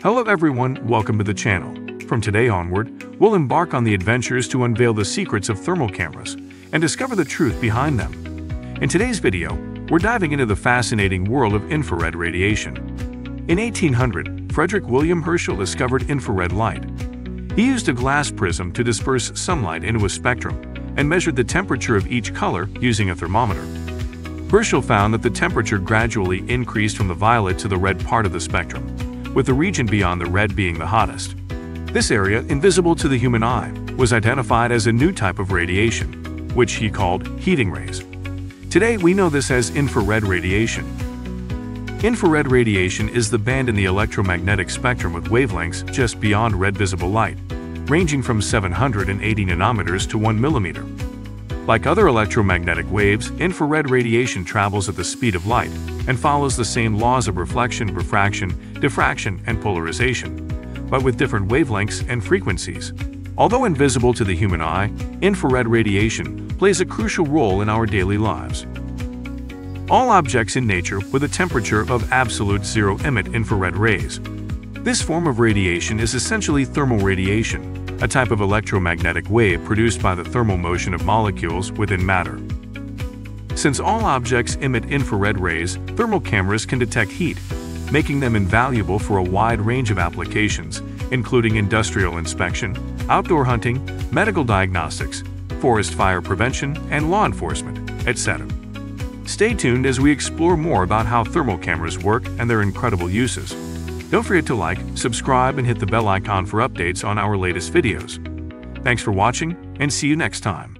Hello everyone, welcome to the channel. From today onward, we'll embark on the adventures to unveil the secrets of thermal cameras and discover the truth behind them. In today's video, we're diving into the fascinating world of infrared radiation. In 1800, Frederick William Herschel discovered infrared light. He used a glass prism to disperse sunlight into a spectrum and measured the temperature of each color using a thermometer. Herschel found that the temperature gradually increased from the violet to the red part of the spectrum, with the region beyond the red being the hottest. This area, invisible to the human eye, was identified as a new type of radiation, which he called heating rays. Today we know this as infrared radiation. Infrared radiation is the band in the electromagnetic spectrum with wavelengths just beyond red visible light, ranging from 780 nanometers to 1 millimeter. Like other electromagnetic waves, infrared radiation travels at the speed of light and follows the same laws of reflection, refraction, diffraction, and polarization, but with different wavelengths and frequencies. Although invisible to the human eye, infrared radiation plays a crucial role in our daily lives. All objects in nature with a temperature of absolute zero emit infrared rays. This form of radiation is essentially thermal radiation, a type of electromagnetic wave produced by the thermal motion of molecules within matter. Since all objects emit infrared rays, thermal cameras can detect heat, making them invaluable for a wide range of applications, including industrial inspection, outdoor hunting, medical diagnostics, forest fire prevention, and law enforcement, etc. Stay tuned as we explore more about how thermal cameras work and their incredible uses. Don't forget to like, subscribe, and hit the bell icon for updates on our latest videos. Thanks for watching, and see you next time.